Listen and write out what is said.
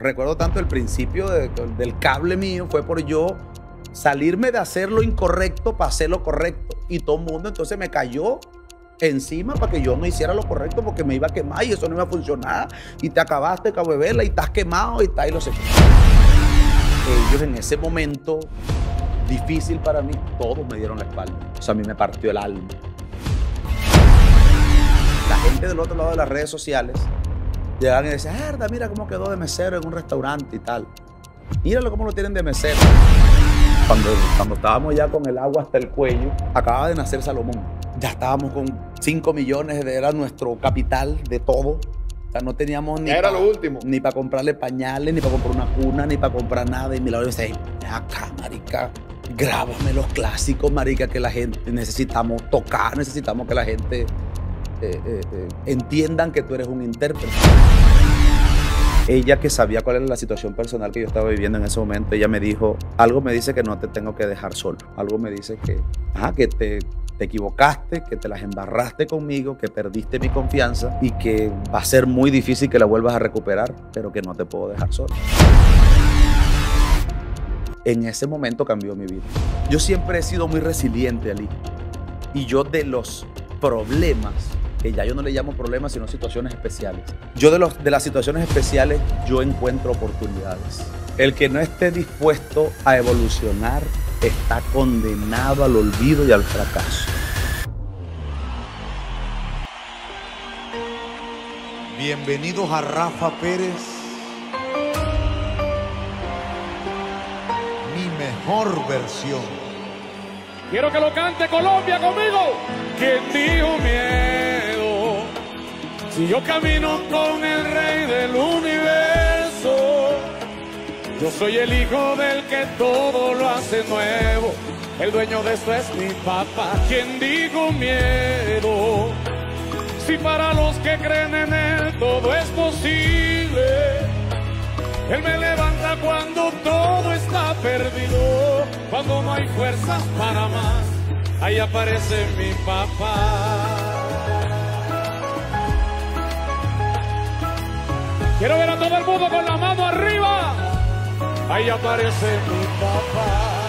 recuerdo tanto el principio del cable mío, fue por yo salirme de hacer lo incorrecto para hacer lo correcto. Y todo el mundo entonces me cayó encima para que yo no hiciera lo correcto porque me iba a quemar y eso no iba a funcionar. Y te acabaste, de y estás quemado y está ahí. Ellos en ese momento difícil para mí, todos me dieron la espalda. O sea, a mí me partió el alma. La gente del otro lado de las redes sociales llegan y decían, Arda, mira cómo quedó de mesero en un restaurante y tal. Míralo cómo lo tienen de mesero. Cuando, cuando estábamos ya con el agua hasta el cuello, acababa de nacer Salomón. Ya estábamos con 5 millones, de, era nuestro capital de todo. O sea, no teníamos ni era lo último. Ni para comprarle pañales, ni para comprar una cuna, ni para comprar nada. Y mi lado dice, acá, marica, grábame los clásicos, marica, que la gente necesitamos tocar, necesitamos que la gente eh, eh, eh, entiendan que tú eres un intérprete. Ella que sabía cuál era la situación personal que yo estaba viviendo en ese momento, ella me dijo, algo me dice que no te tengo que dejar solo, algo me dice que, ah, que te, te equivocaste, que te las embarraste conmigo, que perdiste mi confianza y que va a ser muy difícil que la vuelvas a recuperar, pero que no te puedo dejar solo. En ese momento cambió mi vida. Yo siempre he sido muy resiliente, Ali. Y yo de los problemas que ya yo no le llamo problemas, sino situaciones especiales. Yo de, los, de las situaciones especiales, yo encuentro oportunidades. El que no esté dispuesto a evolucionar está condenado al olvido y al fracaso. Bienvenidos a Rafa Pérez, mi mejor versión. Quiero que lo cante Colombia conmigo. ¿Quién dijo miedo? Si yo camino con el rey del universo, yo soy el hijo del que todo lo hace nuevo. El dueño de esto es mi papá. ¿Quién dijo miedo? Si para los que creen en él todo es posible. Él me levanta cuando todo está perdido, cuando no hay fuerzas para más. Ahí aparece mi papá. Quiero ver a todo el mundo con la mano arriba. Ahí aparece mi papá.